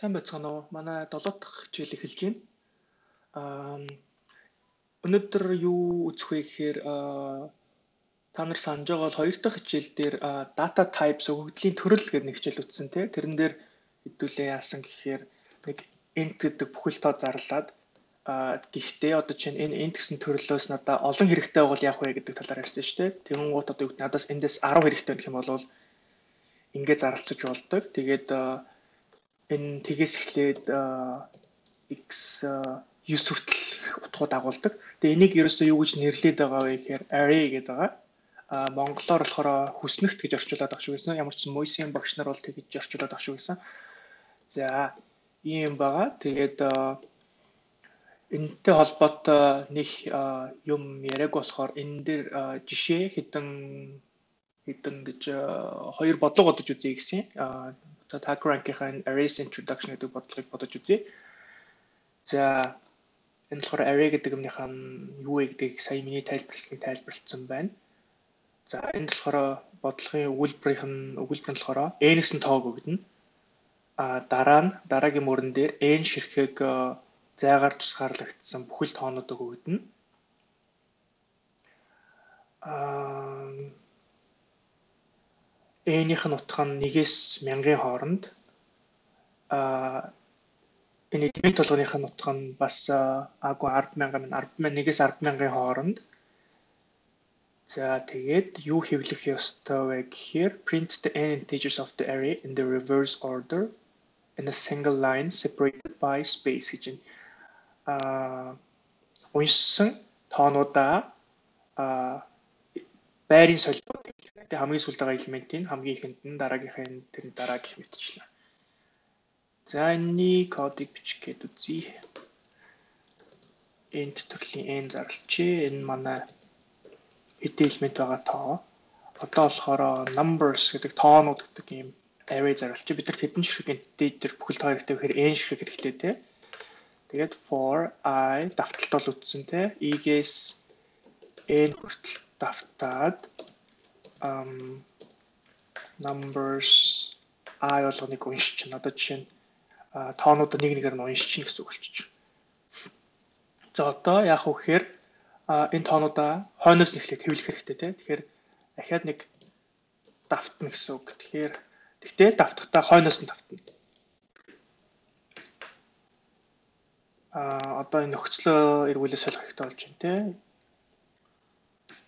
Сайн байцгаана уу? Манай 7 дахь хичээл эхэлж байна. Аа өнөөдөр юу үзэх вэ гэхээр та нар санаж байгаа бол 2 дахь хичээл дээр data types өгөгдлийн төрөл гэдэг нэг хичээл үтсэн тий. Тэрэн дээр хэдүүлээ яасан гэхээр нэг int гэдэг бүхэл тоо зарлаад а гэхдээ одоо чинь энэ int гэсэн төрлөөс надаа олон хэрэгтэй бол яах вэ гэдэг талаар ярьсан шүү дээ. Тэгэнгუут одоо юу надаас эндээс 10 хэрэгтэй гэх юм бол ингээ зарлцаж болдог. Тэгээд энэ тгээс эхлээд x 9 хүртэл утгууд агуулдаг. Тэгээ энийг ерөөсөө юу гэж нэрлээд байгаа вэ гэхээр array гэдэг байгаа. А монголоор болохоор хүснэгт гэж орчуулад авах шүү гэсэн. Ямар ч Мойсийн багш нар бол тэгж орчуулад авах шүү гэсэн. За ийм байгаа. Тэгээд энэтэй холбоотой нэг юм яриаг болохоор энэ дээр жишээ хэдэн хэдэн гэж хоёр бодлого бодож үзье гэсэн. За HackerRank-ийн arrays introduction гэдэг бодлогыг бодож үзье. За энэ болохоор array гэдэг юмныхаа юу вэ гэдгийг сая миний тайлбарлсныг тайлбарлсан байна. За энд болохоор бодлогын өгүүлбэрийнх нь өгүүлбэр нь болохоор n гэсэн тоог өгдөнө. А дараа нь дараагийн мөрөн дээр n ширхэг зайгаар тусгаарлагдсан бүхэл тоонуудыг өгдөнө. Аа Э-ийнх нь утга нь 1-ээс 1000-ын хооронд а энэ элемент толгойных нь утга нь бас агуу 100000 минь 100000 1-ээс 100000-ын хооронд За тэгээд юу хэвлэх ёстой вэ гэхээр print the n integers of the array in the reverse order in a single line separated by space гэж байна. Аа уншсан тоонуудаа аа байрын солиод Тэгээ хамгийн сүүлд байгаа элементийн хамгийн ихэнд нь дараагийнхын тэр дараа гэх мэтчлээ. За энэний кодыг бичих гээд үзье. Энд төрлийн n зарлчээ. Энэ манай хэдэн элемент байгаа тоо. Одоо болохоор numbers гэдэг тоонууд гэдэг юм array зарлчээ. Бид нар хэдэн ширхэг integer бүхэл тоо хэрэгтэй гэхээр n ширхэг хэрэгтэй те. Тэгээд for i давталт бол үтсэн те. e-гээс n хүртэл давтаад um numbers i болгоныг уншиж чинь одоо жишээ нь тоонууд нэг нэгээр нь уншиж чинь гэсэн үг болчих. За одоо яах вэ гэхээр энэ тоонуудаа хойноос нь эхлээд хэвлэх хэрэгтэй тийм. Тэгэхээр дахиад нэг давтна гэсэн үг. Тэгэхээр тэгтээ давтахтаа хойноос нь давтна. А одоо энэ нөхцлөө эргүүлээ солих хэрэгтэй болж байна тийм.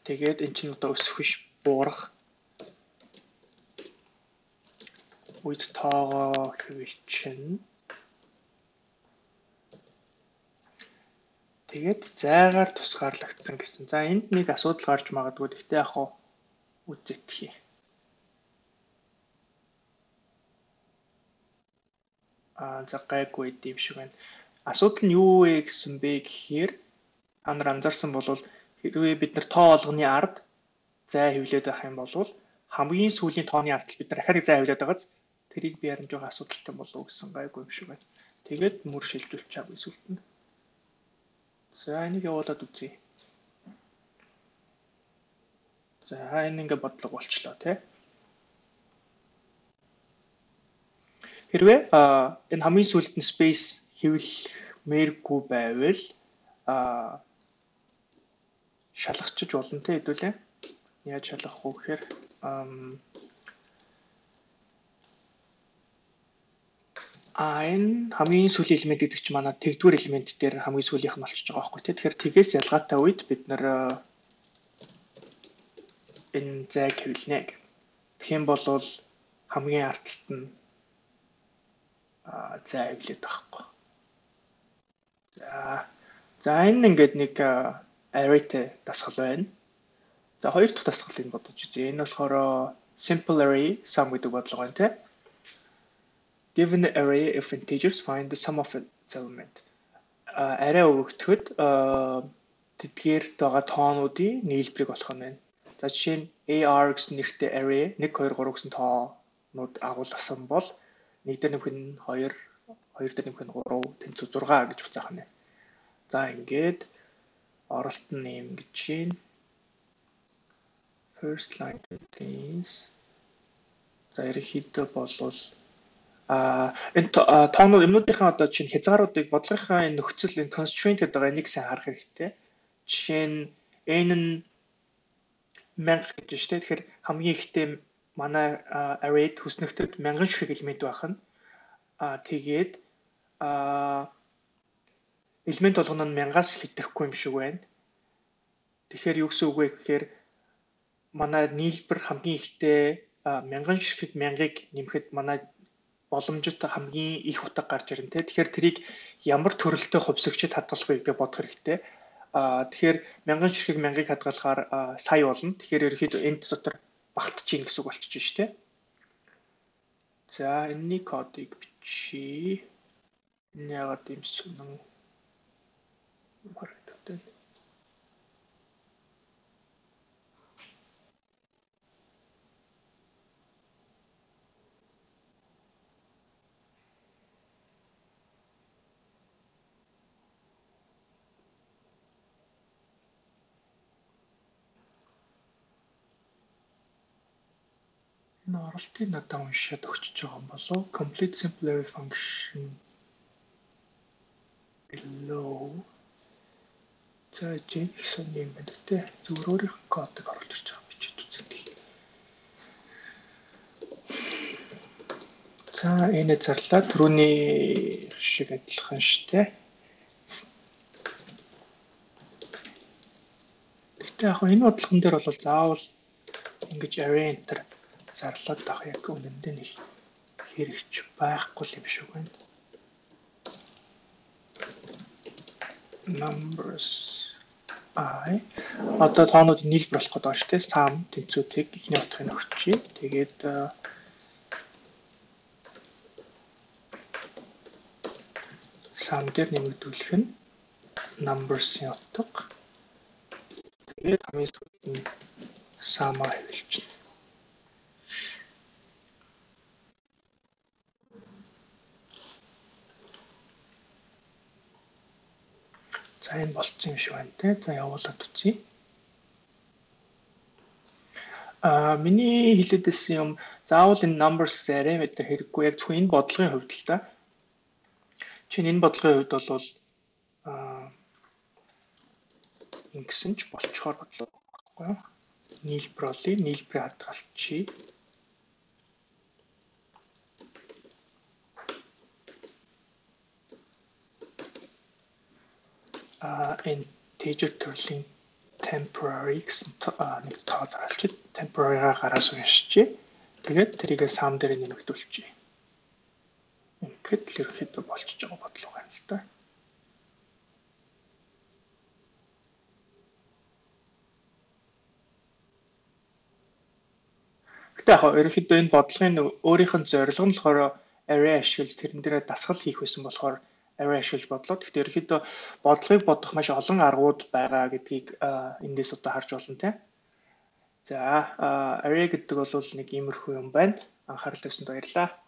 Тэгээд эн чинь одоо өсөх биш буурах үед тоогоо хөвөлчин тэгээд зайгаар тусгаарлагдсан гэсэн. За энд нэг асуудал гарч магадгүй. Гэхдээ яг хуу үзэгдхий. Аа за гайгүй юм шиг байна. Асуудал нь юу вэ гэсэн бэ гэхээр та нар анзаарсан бол хэрвээ бид нар тоо олгоны ард зай хөвлөд байх юм бол хамгийн сүүлийн тооны ардтал бид нар ахарыг зай хөвлөд байгааз тэрийг би ярамж байгаа асуудалтай болов уу гэсэн гайгүй юм шиг байна. Тэгээд мөр шилжүүлж чаав эсвэл. За энийг явуулаад үзье. За энэ ингээ бодлого болчлоо тий. Хэрвээ энэ хамгийн сүүлд нь space хэвлэмээргүй байвал а шалгачиж болно тий хэдүүлээ яаж шалгах вэ гэхээр А энэ хамгийн сүүлийн элемент гэдэг чинь манай тэгдүгээр элемент дээр хамгийн сүүлийнх нь болчихж байгаа байхгүй тийм. Тэгэхээр тгээс ялгаатай үед бид нэр энэ зайг хэвлэнэ гэх. Тэгэх юм бол хамгийн ардталт нь а зай хэвлээд байхгүй. За за энэ ингээд нэг array-тэй дасгал байна. За хоёр дахь дасгалыг бодож үзье. Энэ болохоор simple array sum гэдэг бодлого байна тийм. Given array of integers find the sum of its element. А арай өгөгдөхөд тэдгээрт байгаа тоонуудын нийлбэрийг болох юм байна. За жишээ нь AR гэсэн нэртэй array 1 2 3 гэсэн тоонууд агуулсан бол 1 дээр нэмэх нь 2 2 дээр нэмэх нь 3 тэнцүү 6 гэж буцаах нь. За ингээд оролт нь юм гэж байна first line contains за ерөнхийдөө болвол А энэ тоонууд юмнуудынхаа одоо чинь хязгааруудыг бодлогынхаа энэ нөхцөл энэ constraint гэдэг байгаа энийг сайн харах хэрэгтэй. Жишээ нь n нь 1000 гэж дээ. Тэгэхээр хамгийн ихтэй манай array хүснэгтэд 1000 ширхэг элемент байх нь. А тэгээд а элемент болгоно нь 1000-аас хэтрэхгүй юм шиг байна. Тэгэхээр юу гэсэн үг вэ гэхээр манай нийлбэр хамгийн ихтэй 1000 ширхэг 1000-ыг нэмэхэд манай боломжит хамгийн их утга гарч ирнэ те. Тэгэхээр трийг ямар төрөлтэй хувьсгчд хадгалах вэ гэж бодох хэрэгтэй. Аа тэгэхээр 1000 ширхэг 1000-ыг хадгалахаар сая болно. Тэгэхээр ерөөхдөө энд дотор багтчихин гэсэн үг болчихж шүү дээ. За энэний кодыг бичиж энэ яагаад юм сүнэн байна. Энэ оролтыг надад уншаад өгчөж байгаа юм болов complete simple function. Below за JSON юм байна тэ зүгээр өөрийнх нь кодыг оруулж ирж байгаа бичиж үзье. За энэ зарлаа түрүүний шиг адилхан штэ. Гэтэ яг энэ бодлогон дээр бол заавал ингэж array enter зарлаад байх яг үнэндээ нэг хэрэгч байхгүй юм шиг байна. numbers i одоо тоонууд нийлбэр болох гэдэг шүү дээ. Sum тэнцвүүдийг ихний утгыг өгчий. Тэгээд sum дээр нэмэгдүүлэх нь numbers-ийн утга. Тэгээд хамгийн сүүлд нь sum-аа хэвлэж Энэ болцсон юм шиг байна те. За явуулаад үзье. А миний хэлээд байсан юм заавал энэ numbers array гэдэг хэрэггүй яг зөвхөн энэ бодлогын хувьд л та. Чинь энэ бодлогын хувьд бол а ингэсэн ч болцохоор бодлоо байхгүй юу? Нийлбэр олъё. Хадгалчий. integer төрлийн temporary гэсэн нэг тоо зарлчихэд temporary-га гараас уншчихъя. Тэгээд тэрийг sum дээр нэмэгдүүлчихье. Ингээд л ерөөхдөө болчихж байгаа бодлого байна л да. Гэтэ яг ерөөхдөө энэ бодлогын өөрийнх нь зорилго нь болохоор array ашиглаж тэрэн дээрээ дасгал хийх байсан болохоор арай ашиглаж бодлоо. Гэхдээ ерөөхдөө бодлогыг бодох маш олон аргууд байгаа гэдгийг эндээс одоо харж болно тийм. За array гэдэг бол нэг иймэрхүү юм байна. Анхаарал тавьсанд баярлалаа.